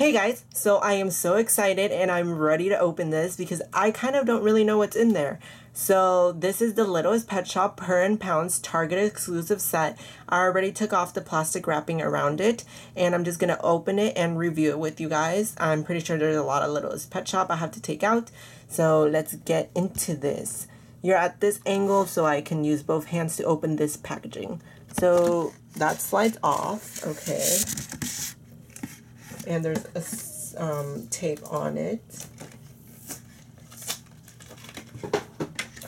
Hey guys, so I am so excited and I'm ready to open this because I kind of don't really know what's in there. So this is the Littlest Pet Shop Purr and Pounce Target exclusive set. I already took off the plastic wrapping around it and I'm just going to open it and review it with you guys. I'm pretty sure there's a lot of Littlest Pet Shop I have to take out. So let's get into this. You're at this angle so I can use both hands to open this packaging. So that slides off, okay and there's a um, tape on it.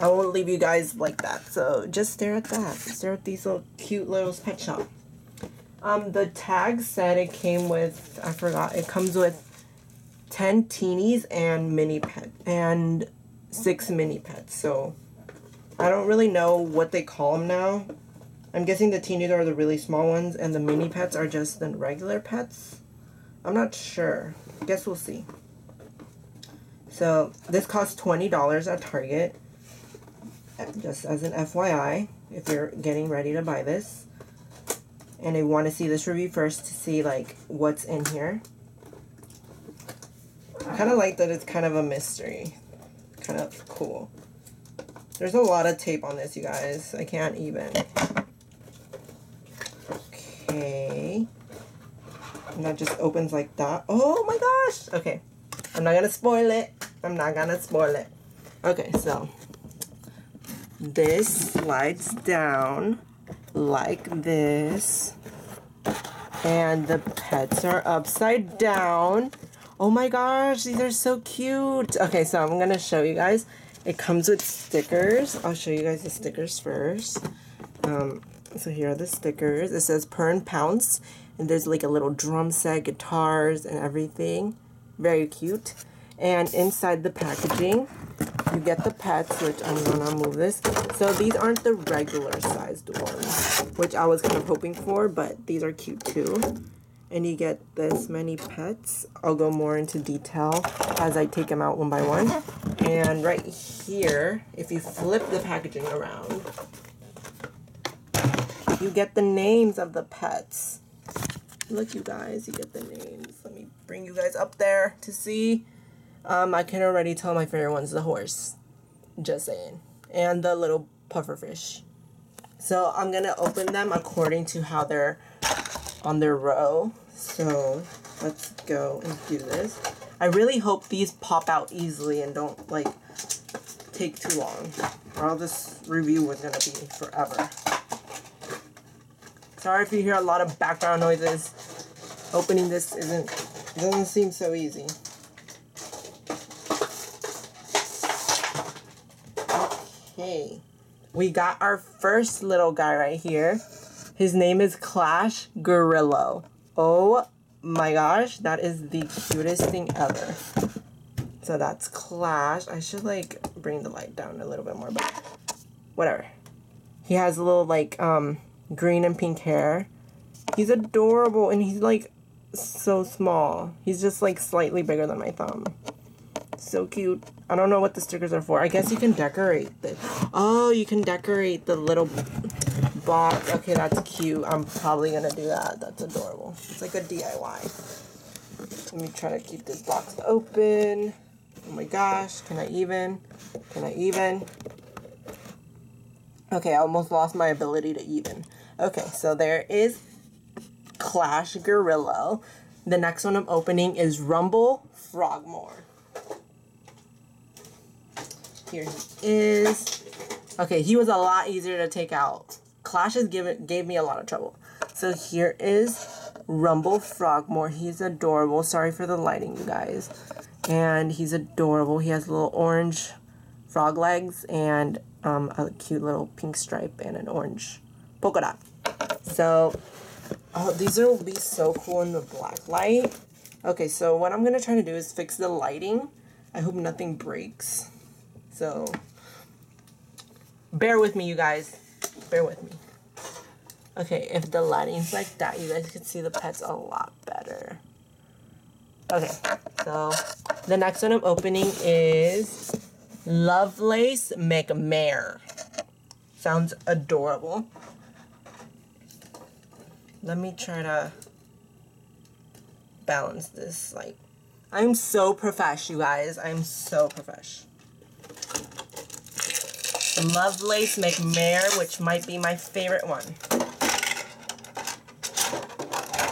I won't leave you guys like that, so just stare at that. Stare at these little cute little pet shop. Um, the tag said it came with, I forgot, it comes with 10 teenies and mini pet, and 6 mini pets, so I don't really know what they call them now. I'm guessing the teenies are the really small ones, and the mini pets are just the regular pets. I'm not sure. Guess we'll see. So this costs $20 at Target. Just as an FYI, if you're getting ready to buy this. And I want to see this review first to see like what's in here. I kind of like that it's kind of a mystery. Kind of cool. There's a lot of tape on this, you guys. I can't even. Okay. And that just opens like that. Oh my gosh! Okay. I'm not gonna spoil it. I'm not gonna spoil it. Okay, so this slides down like this. And the pets are upside down. Oh my gosh, these are so cute. Okay, so I'm gonna show you guys. It comes with stickers. I'll show you guys the stickers first. Um, so here are the stickers. It says Pern Pounce, and there's like a little drum set, guitars, and everything. Very cute. And inside the packaging, you get the pets, which I'm gonna move this. So these aren't the regular sized ones, which I was kind of hoping for, but these are cute too. And you get this many pets. I'll go more into detail as I take them out one by one. And right here, if you flip the packaging around, you get the names of the pets. Look, you guys, you get the names. Let me bring you guys up there to see. Um, I can already tell my favorite one's the horse. Just saying. And the little pufferfish. So I'm going to open them according to how they're on their row. So let's go and do this. I really hope these pop out easily and don't like take too long. Or this review was to be forever. Sorry if you hear a lot of background noises. Opening this isn't doesn't seem so easy. Okay. We got our first little guy right here. His name is Clash Gorillo. Oh my gosh, that is the cutest thing ever. So that's Clash. I should like bring the light down a little bit more, but whatever. He has a little like um green and pink hair. He's adorable and he's like so small. He's just like slightly bigger than my thumb. So cute. I don't know what the stickers are for. I guess you can decorate this. Oh, you can decorate the little box. Okay, that's cute. I'm probably to do that. That's adorable. It's like a DIY. Let me try to keep this box open. Oh my gosh. Can I even? Can I even? Okay, I almost lost my ability to even. Okay, so there is Clash Gorillo. The next one I'm opening is Rumble Frogmore. Here he is. Okay, he was a lot easier to take out. Clash has given gave me a lot of trouble. So here is Rumble Frogmore. He's adorable. Sorry for the lighting, you guys. And he's adorable. He has little orange frog legs and um, a cute little pink stripe and an orange polka dot. So, oh, these will be so cool in the black light. Okay, so what I'm to try to do is fix the lighting. I hope nothing breaks. So, bear with me, you guys. Bear with me. Okay, if the lighting's like that, you guys can see the pets a lot better. Okay, so the next one I'm opening is Lovelace McMare. Sounds adorable. Let me try to balance this. Like, I'm so profesh, you guys. I'm so profesh. Lovelace McMare, which might be my favorite one.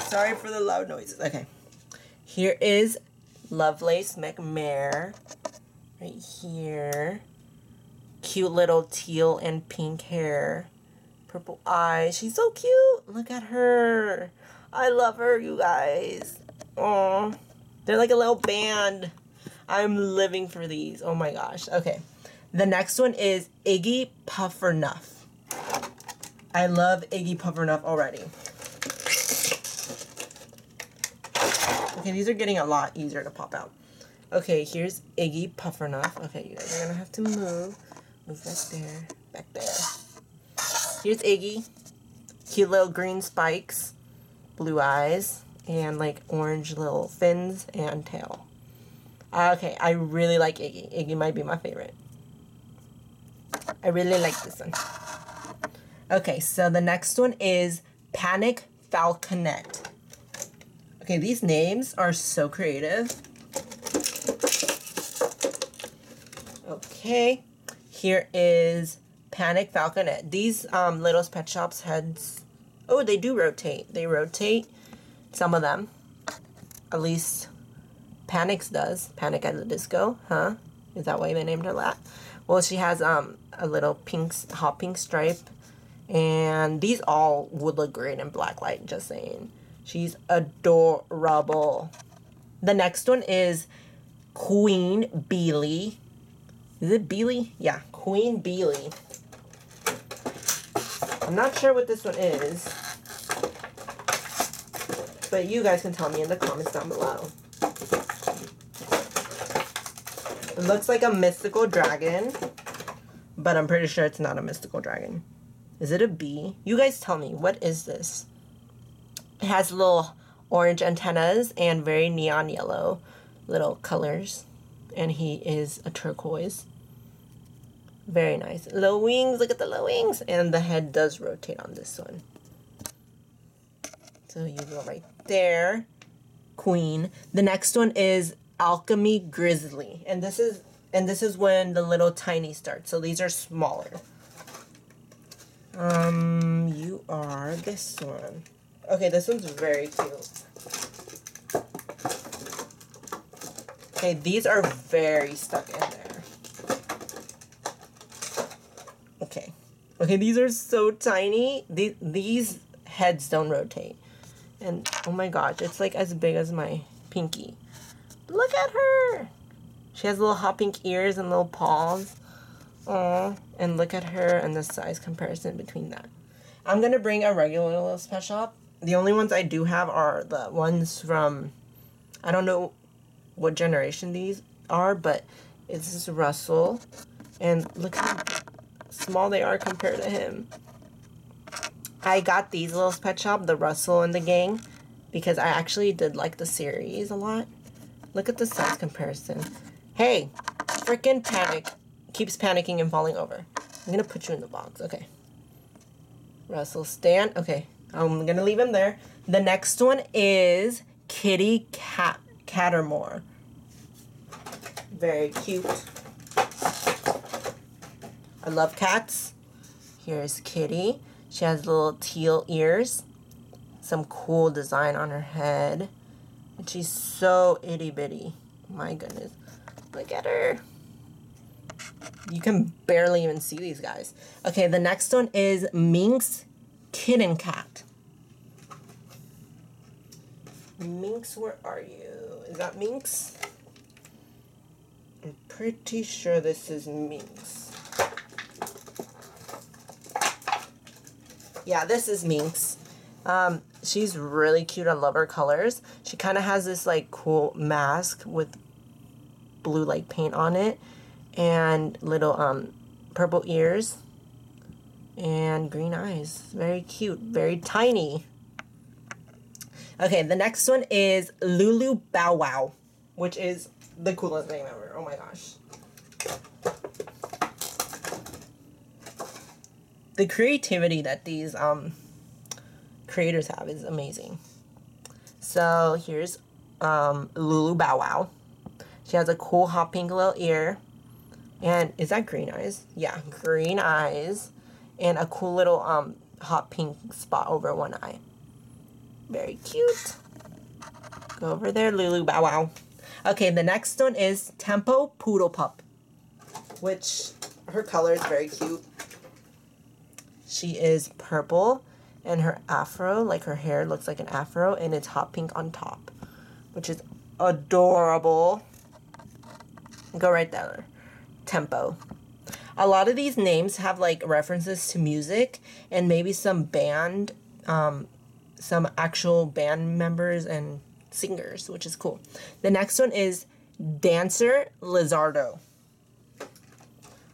Sorry for the loud noises. Okay. Here is Lovelace McMare. Right here. Cute little teal and pink hair. Purple eyes. She's so cute. Look at her. I love her, you guys. Oh, they're like a little band. I'm living for these. Oh my gosh. Okay. The next one is Iggy Puffernuff. I love Iggy Puffernuff already. Okay, these are getting a lot easier to pop out. Okay, here's Iggy Puffernuff. Okay, you guys are gonna have to move. Move back there. Back there. Here's Iggy. Cute little green spikes, blue eyes, and like orange little fins and tail. Okay, I really like Iggy. Iggy might be my favorite. I really like this one. Okay, so the next one is Panic Falconet. Okay, these names are so creative. Okay, here is Panic Falconet. These um, Littlest Pet Shops heads, oh, they do rotate. They rotate, some of them. At least Panic's does. Panic at the Disco, huh? Is that why they named her that? Well, she has um a little pink, hot pink stripe. And these all would look great in black light, just saying. She's adorable. The next one is Queen Beely. Is it Beely? Yeah, Queen Beely. I'm not sure what this one is. But you guys can tell me in the comments down below. It looks like a mystical dragon. But I'm pretty sure it's not a mystical dragon. Is it a bee? You guys tell me. What is this? It has little orange antennas and very neon yellow little colors. And he is a turquoise. Very nice. Low wings. Look at the low wings. And the head does rotate on this one. So you go right there. Queen. The next one is Alchemy Grizzly. And this is and this is when the little tiny starts. So these are smaller. Um, you are this one. Okay, this one's very cute. Okay, these are very stuck in there. Okay. Okay, these are so tiny. These, these heads don't rotate. And, oh my gosh, it's like as big as my pinky. Look at her! She has little hot pink ears and little paws. Aww. And look at her and the size comparison between that. I'm to bring a regular little special shop the only ones I do have are the ones from I don't know what generation these are, but it's this is Russell. And look small they are compared to him. I got these little pet shop, the Russell and the gang, because I actually did like the series a lot. Look at the size comparison. Hey, freaking panic. Keeps panicking and falling over. I'm gonna put you in the box. Okay. Russell, stand. Okay, I'm gonna leave him there. The next one is Kitty Cat Cattermore. Very cute. I love cats. Here's Kitty. She has little teal ears. Some cool design on her head. And she's so itty bitty. My goodness. Look at her. You can barely even see these guys. Okay, the next one is Minx Kitten Cat. Minx, where are you? Is that Minx? I'm pretty sure this is Minx. Yeah, this is Minx. Um, she's really cute. I love her colors. She kind of has this like cool mask with blue like paint on it and little um purple ears and green eyes. Very cute, very tiny. Okay, the next one is Lulu Bow Wow, which is the coolest name ever. Oh my gosh. The creativity that these um creators have is amazing. So here's um, Lulu Bow Wow. She has a cool hot pink little ear. And is that green eyes? Yeah, green eyes. And a cool little um, hot pink spot over one eye. Very cute. Go over there, Lulu Bow Wow. Okay, the next one is Tempo Poodle Pup. Which her color is very cute. She is purple and her afro, like her hair looks like an afro and it's hot pink on top, which is adorable. Go right there. Tempo. A lot of these names have like references to music and maybe some band, um, some actual band members and singers, which is cool. The next one is Dancer Lizardo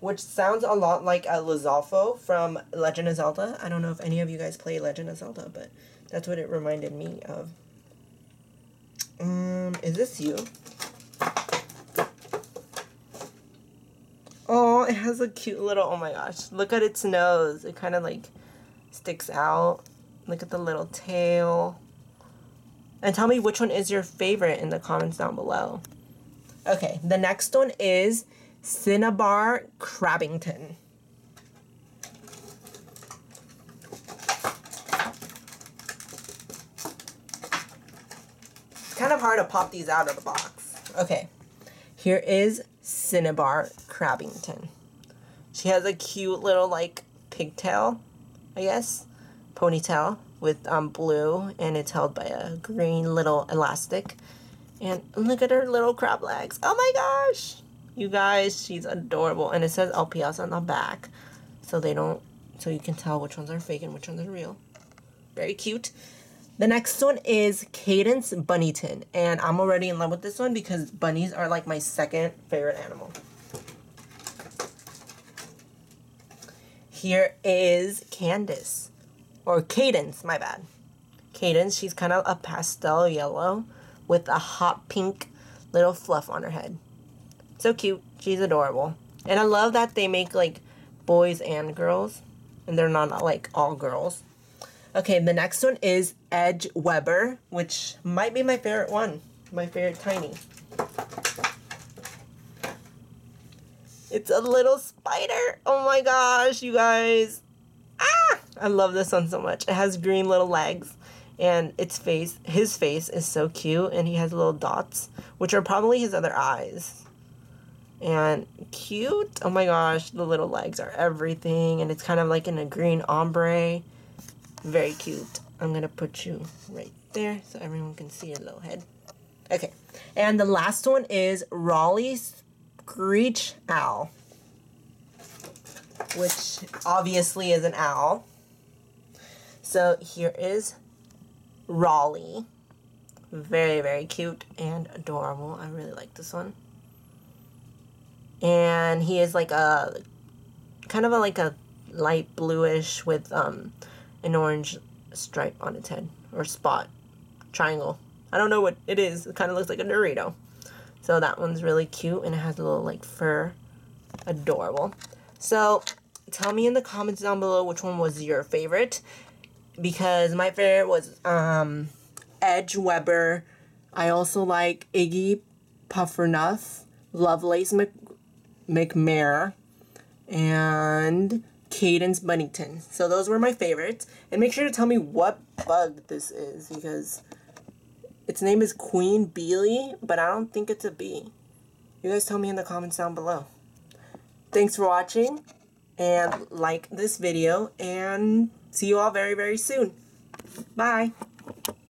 which sounds a lot like a Lizalfo from Legend of Zelda. I don't know if any of you guys play Legend of Zelda, but that's what it reminded me of. Um, is this you? Oh, it has a cute little, oh my gosh. Look at its nose. It kind of like sticks out. Look at the little tail. And tell me which one is your favorite in the comments down below. Okay, the next one is Cinnabar Crabbington. It's kind of hard to pop these out of the box. Okay, here is Cinnabar Crabbington. She has a cute little like pigtail, I guess, ponytail with um, blue, and it's held by a green little elastic. And look at her little crab legs. Oh my gosh! You guys, she's adorable. And it says LPS on the back. So they don't, so you can tell which ones are fake and which ones are real. Very cute. The next one is Cadence Bunnyton. And I'm already in love with this one because bunnies are like my second favorite animal. Here is Candace. Or Cadence, my bad. Cadence, she's kind of a pastel yellow with a hot pink little fluff on her head. So cute. She's adorable. And I love that they make like boys and girls. And they're not like all girls. Okay, the next one is Edge Weber, which might be my favorite one. My favorite tiny. It's a little spider. Oh my gosh, you guys. Ah! I love this one so much. It has green little legs. And its face, his face is so cute. And he has little dots, which are probably his other eyes and cute. Oh my gosh, the little legs are everything, and it's kind of like in a green ombre. Very cute. I'm gonna put you right there so everyone can see your little head. Okay, and the last one is Raleigh Screech Owl, which obviously is an owl. So here is Raleigh. Very, very cute and adorable. I really like this one and he is like a kind of a, like a light bluish with um an orange stripe on its head or spot triangle. I don't know what it is. It kind of looks like a dorito. So that one's really cute and it has a little like fur. Adorable. So tell me in the comments down below which one was your favorite. Because my favorite was um edge weber. I also like iggy puffernuff lovelace Mc McMare, and Cadence Bunnington. So those were my favorites. And make sure to tell me what bug this is because its name is Queen Beely, but I don't think it's a bee. You guys tell me in the comments down below. Thanks for watching and like this video and see you all very, very soon. Bye.